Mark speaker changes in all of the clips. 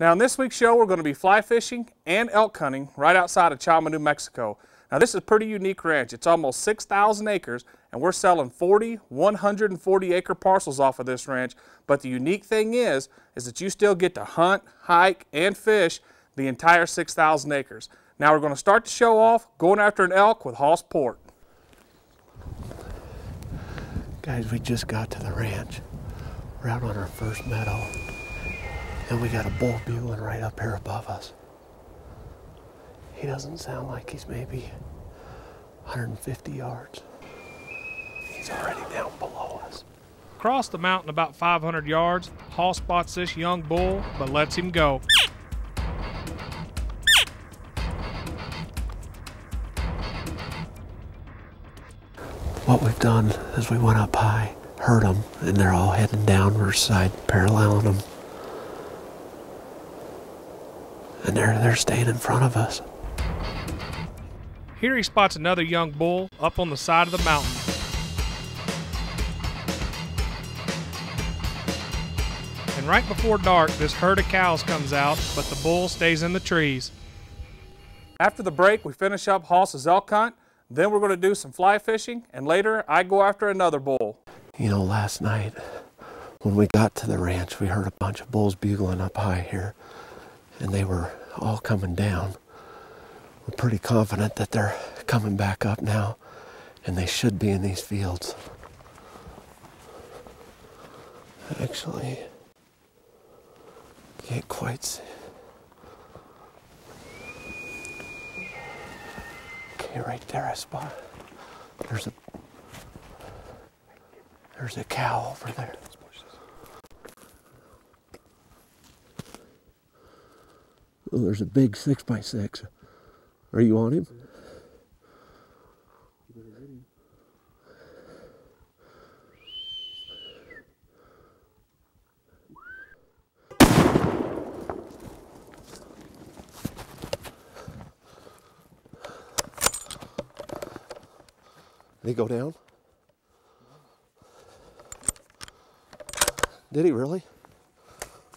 Speaker 1: Now in this week's show, we're going to be fly fishing and elk hunting right outside of Chama, New Mexico. Now this is a pretty unique ranch. It's almost 6,000 acres and we're selling 40 140 acre parcels off of this ranch. But the unique thing is, is that you still get to hunt, hike, and fish the entire 6,000 acres. Now we're going to start the show off going after an elk with Hoss Port.
Speaker 2: Guys, we just got to the ranch. We're out on our first meadow. And we got a bull bugling right up here above us. He doesn't sound like he's maybe 150 yards. He's already down below us.
Speaker 1: Across the mountain about 500 yards, Hoss spots this young bull, but lets him go.
Speaker 2: What we've done is we went up high, heard them, and they're all heading downward side, paralleling them. And they're, they're staying in front of us.
Speaker 1: Here he spots another young bull up on the side of the mountain. And right before dark, this herd of cows comes out, but the bull stays in the trees. After the break, we finish up Hoss's elk hunt. Then we're going to do some fly fishing, and later I go after another bull.
Speaker 2: You know, last night when we got to the ranch, we heard a bunch of bulls bugling up high here, and they were all coming down. We're pretty confident that they're coming back up now, and they should be in these fields. Actually, can't quite see. Okay, right there I spot. There's a there's a cow over there. Oh, there's a big six by six. Are you on him? Did he go down? Did he really?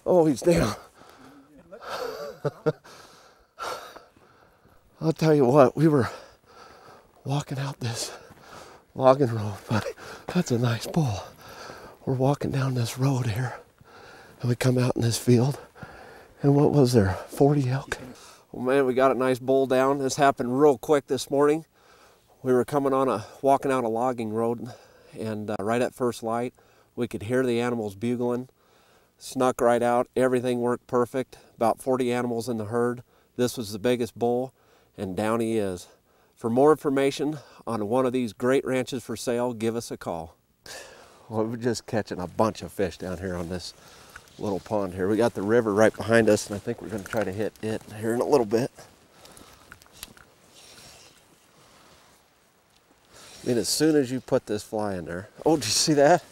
Speaker 2: Oh, he's down. I'll tell you what, we were walking out this logging road, buddy. That's a nice bull. We're walking down this road here, and we come out in this field, and what was there? 40 elk. Well, man, we got a nice bull down. This happened real quick this morning. We were coming on a walking out a logging road, and uh, right at first light, we could hear the animals bugling. Snuck right out. Everything worked perfect. About 40 animals in the herd. This was the biggest bull, and down he is. For more information on one of these great ranches for sale, give us a call. Well, we're just catching a bunch of fish down here on this little pond here. We got the river right behind us, and I think we're going to try to hit it here in a little bit. I mean, as soon as you put this fly in there, oh, did you see that?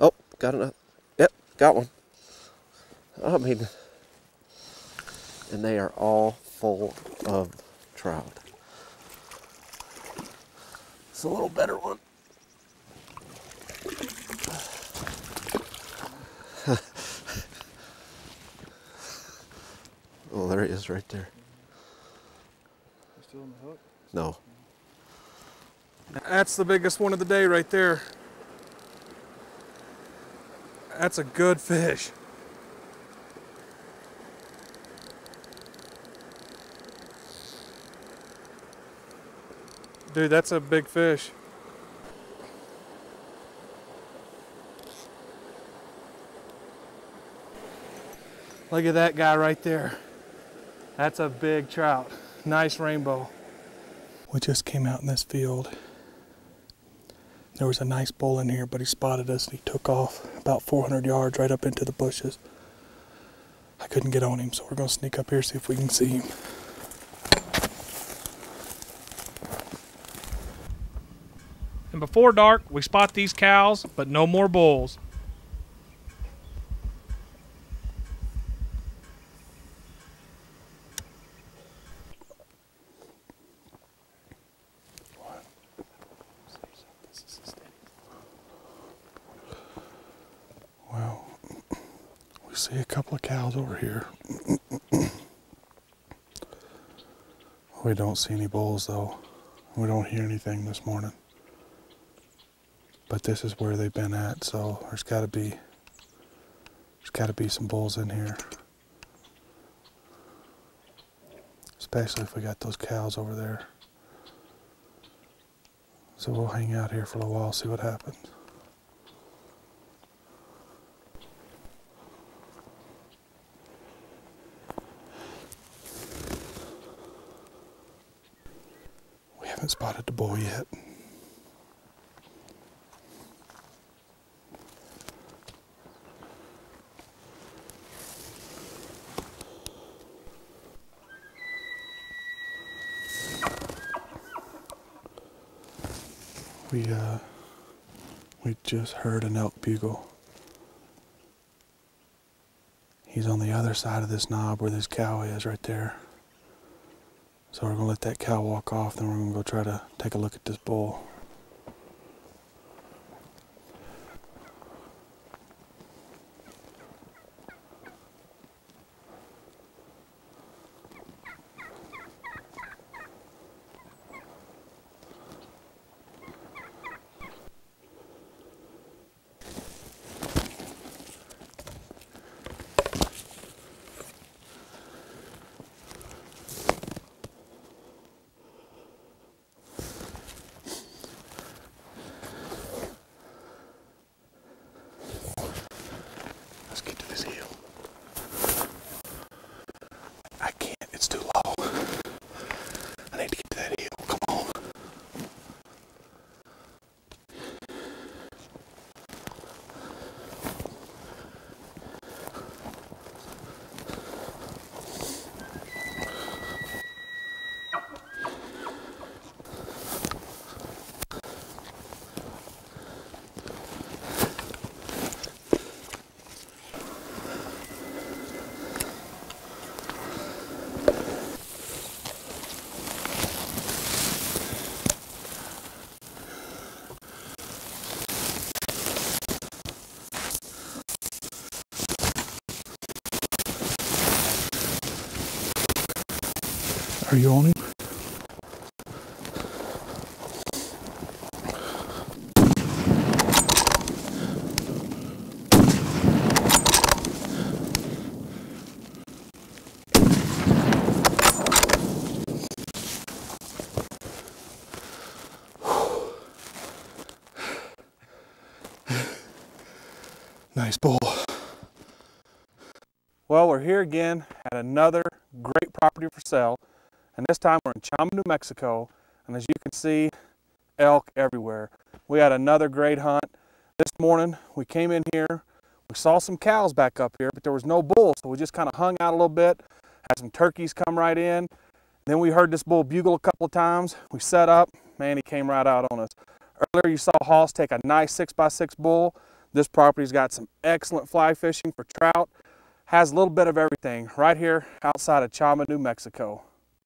Speaker 2: Oh, got enough. Yep, got one. I mean, and they are all full of trout. It's a little better one. oh, there he is right there.
Speaker 3: Still on the hook?
Speaker 2: No.
Speaker 1: That's the biggest one of the day right there. That's a good fish. Dude, that's a big fish. Look at that guy right there. That's a big trout. Nice rainbow. We just came out in this field. There was a nice bull in here, but he spotted us and he took off about 400 yards right up into the bushes. I couldn't get on him, so we're going to sneak up here see if we can see him. And before dark, we spot these cows, but no more bulls. Well, we see a couple of cows over here. we don't see any bulls though. We don't hear anything this morning. But this is where they've been at, so there's gotta be there's gotta be some bulls in here. Especially if we got those cows over there. So we'll hang out here for a while, see what happens. We haven't spotted the bull yet. We uh we just heard an elk bugle. He's on the other side of this knob where this cow is right there. So we're gonna let that cow walk off, then we're gonna go try to take a look at this bull. Let's get to this hill. I can't, it's too low. I need to get to that hill. Come on. Are you on? Nice bull. Well, we're here again at another great property for sale. And this time we're in Chama, New Mexico. And as you can see, elk everywhere. We had another great hunt. This morning we came in here, we saw some cows back up here, but there was no bull. So we just kind of hung out a little bit, had some turkeys come right in. Then we heard this bull bugle a couple of times. We set up, man, he came right out on us. Earlier you saw Hoss take a nice six by six bull. This property's got some excellent fly fishing for trout. Has a little bit of everything right here outside of Chama, New Mexico.